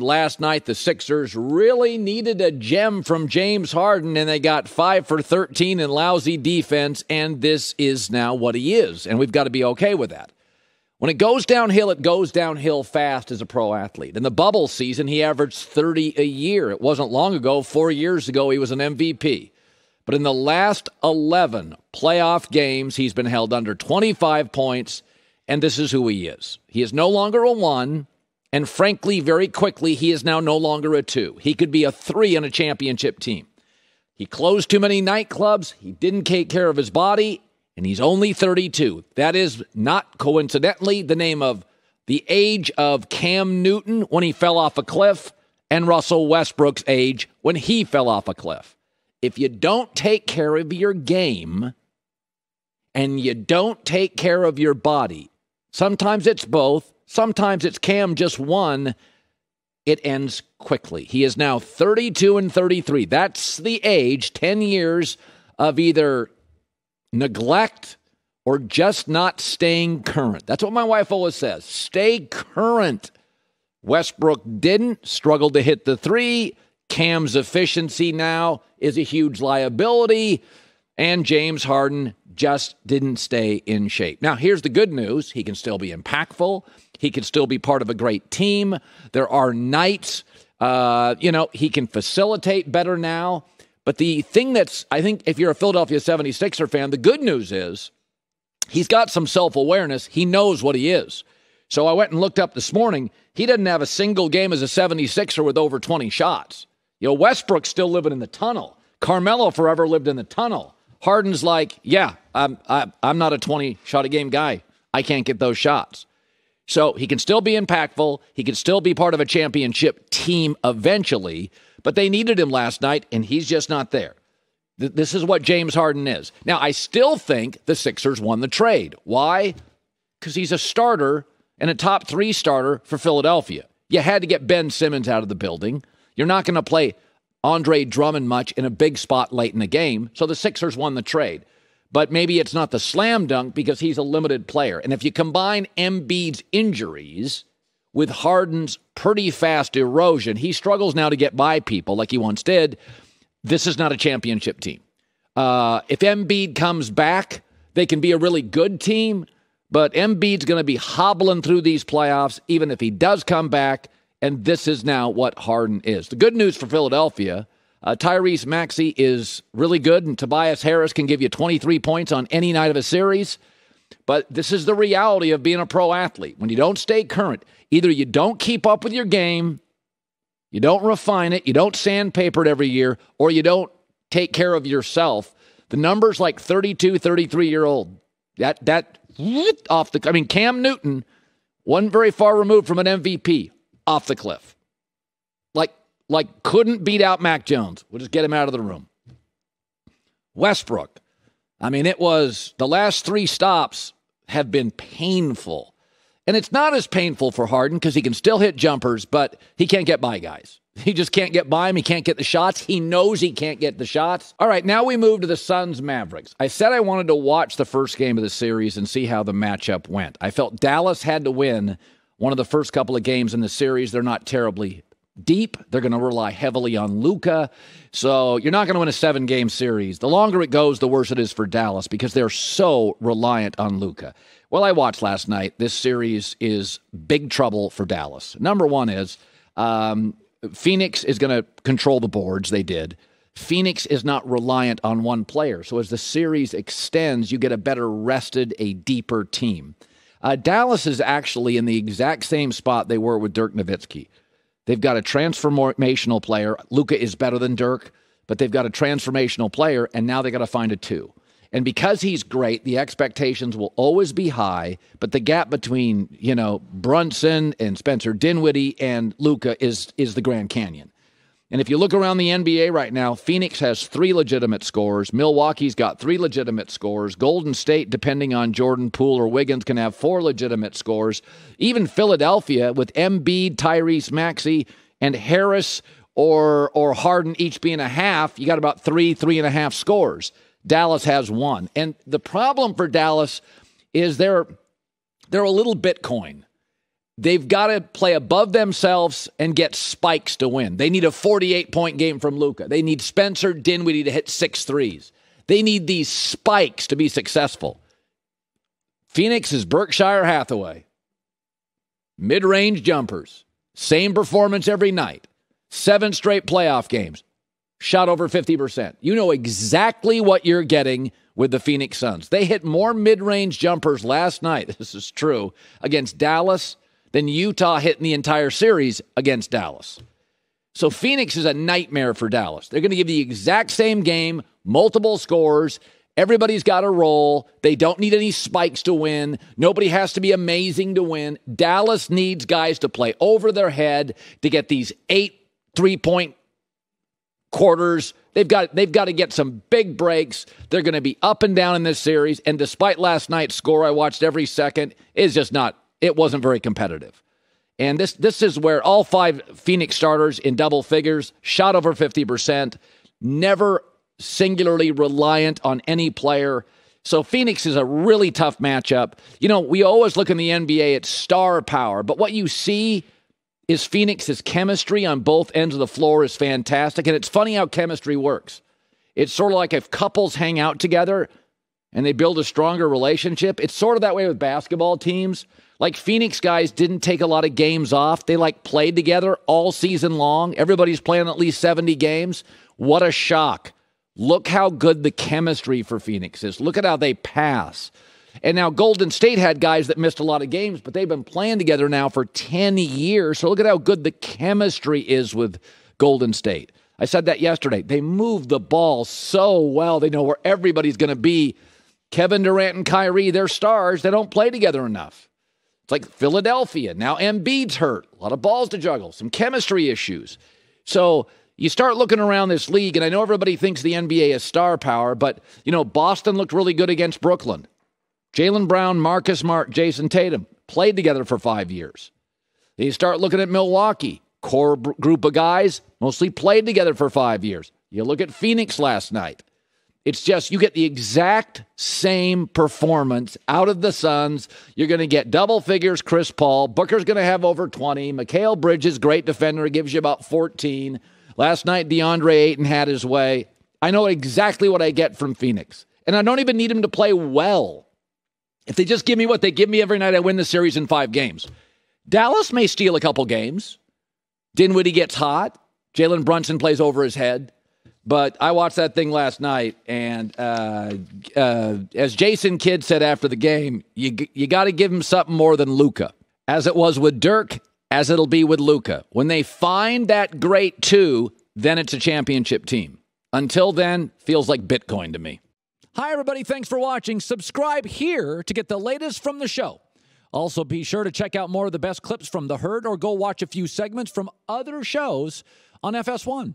Last night, the Sixers really needed a gem from James Harden, and they got five for 13 in lousy defense, and this is now what he is, and we've got to be okay with that. When it goes downhill, it goes downhill fast as a pro athlete. In the bubble season, he averaged 30 a year. It wasn't long ago, four years ago, he was an MVP. But in the last 11 playoff games, he's been held under 25 points, and this is who he is. He is no longer a one. And frankly, very quickly, he is now no longer a two. He could be a three on a championship team. He closed too many nightclubs. He didn't take care of his body, and he's only 32. That is not coincidentally the name of the age of Cam Newton when he fell off a cliff and Russell Westbrook's age when he fell off a cliff. If you don't take care of your game and you don't take care of your body, sometimes it's both, Sometimes it's Cam just one. It ends quickly. He is now 32 and 33. That's the age, 10 years of either neglect or just not staying current. That's what my wife always says stay current. Westbrook didn't, struggled to hit the three. Cam's efficiency now is a huge liability. And James Harden just didn't stay in shape. Now, here's the good news he can still be impactful. He can still be part of a great team. There are nights, uh, you know, he can facilitate better now. But the thing that's, I think, if you're a Philadelphia 76er fan, the good news is he's got some self awareness. He knows what he is. So I went and looked up this morning. He doesn't have a single game as a 76er with over 20 shots. You know, Westbrook's still living in the tunnel. Carmelo forever lived in the tunnel. Harden's like, yeah, I'm, I'm not a 20 shot a game guy. I can't get those shots. So he can still be impactful. He can still be part of a championship team eventually, but they needed him last night, and he's just not there. Th- this is what James Harden is. Now, I still think the Sixers won the trade. Why? Because he's a starter and a top three starter for Philadelphia. You had to get Ben Simmons out of the building. You're not going to play Andre Drummond much in a big spot late in the game, so the Sixers won the trade but maybe it's not the slam dunk because he's a limited player. And if you combine Embiid's injuries with Harden's pretty fast erosion, he struggles now to get by people like he once did. This is not a championship team. Uh, if Embiid comes back, they can be a really good team, but Embiid's going to be hobbling through these playoffs, even if he does come back. And this is now what Harden is. The good news for Philadelphia uh, Tyrese Maxey is really good, and Tobias Harris can give you 23 points on any night of a series. But this is the reality of being a pro athlete. When you don't stay current, either you don't keep up with your game, you don't refine it, you don't sandpaper it every year, or you don't take care of yourself. The numbers like 32, 33 year old, that, that, off the, I mean, Cam Newton, one very far removed from an MVP, off the cliff. Like couldn't beat out Mac Jones. We'll just get him out of the room. Westbrook. I mean, it was the last three stops have been painful. And it's not as painful for Harden because he can still hit jumpers, but he can't get by guys. He just can't get by him. He can't get the shots. He knows he can't get the shots. All right, now we move to the Suns Mavericks. I said I wanted to watch the first game of the series and see how the matchup went. I felt Dallas had to win one of the first couple of games in the series. They're not terribly deep. They're going to rely heavily on Luka. So you're not going to win a seven game series. The longer it goes, the worse it is for Dallas because they're so reliant on Luka. Well, I watched last night. This series is big trouble for Dallas. Number one is um, Phoenix is going to control the boards. They did. Phoenix is not reliant on one player. So as the series extends, you get a better rested, a deeper team. Uh, Dallas is actually in the exact same spot they were with Dirk Nowitzki. They've got a transformational player. Luka is better than Dirk, but they've got a transformational player, and now they got to find a two. And because he's great, the expectations will always be high, but the gap between, you know, Brunson and Spencer Dinwiddie and Luka is is the Grand Canyon. And if you look around the NBA right now, Phoenix has three legitimate scores. Milwaukee's got three legitimate scores. Golden State, depending on Jordan Poole or Wiggins, can have four legitimate scores. Even Philadelphia, with Embiid, Tyrese Maxey, and Harris or or Harden each being a half, you got about three, three and a half scores. Dallas has one. And the problem for Dallas is they're they're a little Bitcoin. They've got to play above themselves and get spikes to win. They need a 48 point game from Luka. They need Spencer Dinwiddie to hit six threes. They need these spikes to be successful. Phoenix is Berkshire Hathaway. Mid range jumpers. Same performance every night. Seven straight playoff games. Shot over 50%. You know exactly what you're getting with the Phoenix Suns. They hit more mid range jumpers last night, this is true, against Dallas than Utah hit in the entire series against Dallas. So Phoenix is a nightmare for Dallas. They're going to give the exact same game, multiple scores. Everybody's got a role. They don't need any spikes to win. Nobody has to be amazing to win. Dallas needs guys to play over their head to get these eight three point quarters. They've got they've got to get some big breaks. They're going to be up and down in this series. And despite last night's score, I watched every second. Is just not. It wasn't very competitive. And this this is where all five Phoenix starters in double figures shot over fifty percent. Never singularly reliant on any player. So Phoenix is a really tough matchup. You know, we always look in the NBA at star power, but what you see is Phoenix's chemistry on both ends of the floor is fantastic. And it's funny how chemistry works. It's sort of like if couples hang out together and they build a stronger relationship. It's sort of that way with basketball teams. Like Phoenix guys didn't take a lot of games off. They like played together all season long. Everybody's playing at least 70 games. What a shock. Look how good the chemistry for Phoenix is. Look at how they pass. And now Golden State had guys that missed a lot of games, but they've been playing together now for 10 years. So look at how good the chemistry is with Golden State. I said that yesterday. They move the ball so well. They know where everybody's going to be. Kevin Durant and Kyrie, they're stars. They don't play together enough. It's like Philadelphia. Now Embiid's hurt. A lot of balls to juggle, some chemistry issues. So you start looking around this league, and I know everybody thinks the NBA is star power, but you know, Boston looked really good against Brooklyn. Jaylen Brown, Marcus Smart, Jayson Tatum played together for five years. Then you start looking at Milwaukee, core group of guys, mostly played together for five years. You look at Phoenix last night. It's just you get the exact same performance out of the Suns. You're going to get double figures, Chris Paul. Booker's going to have over 20. Mikal Bridges, great defender, gives you about 14. Last night, DeAndre Ayton had his way. I know exactly what I get from Phoenix. And I don't even need him to play well. If they just give me what they give me every night, I win the series in five games. Dallas may steal a couple games. Dinwiddie gets hot. Jalen Brunson plays over his head. But I watched that thing last night, and uh, uh, as Jason Kidd said after the game, you you got to give him something more than Luka, As it was with Dirk, as it'll be with Luka. When they find that great two, then it's a championship team. Until then, feels like Bitcoin to me. Hi, everybody. Thanks for watching. Subscribe here to get the latest from the show. Also, be sure to check out more of the best clips from The Herd or go watch a few segments from other shows on FS1.